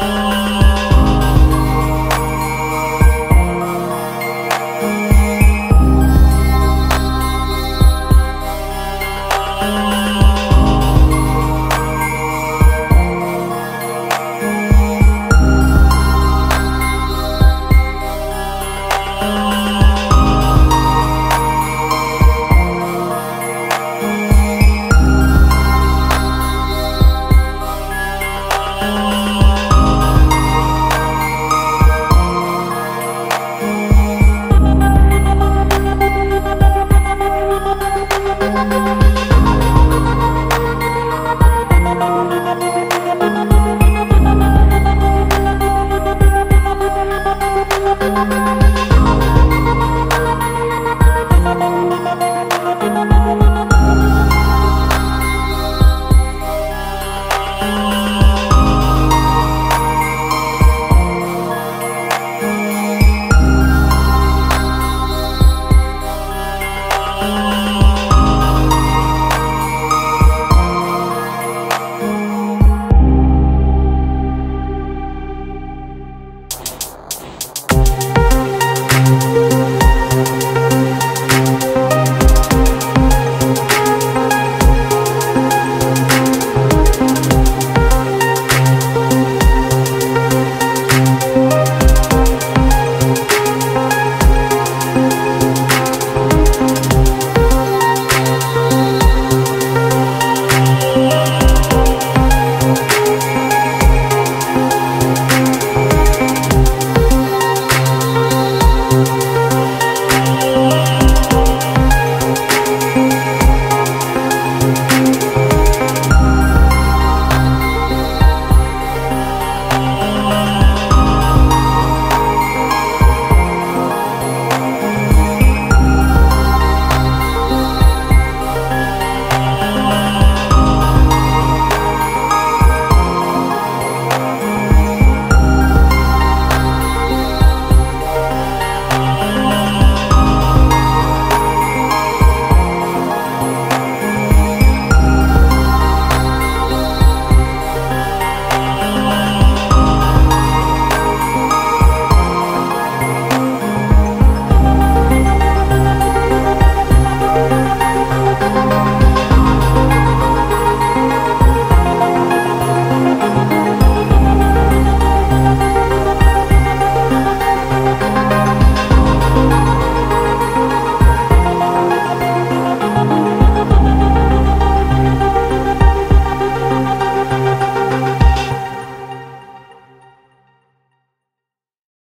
Oh.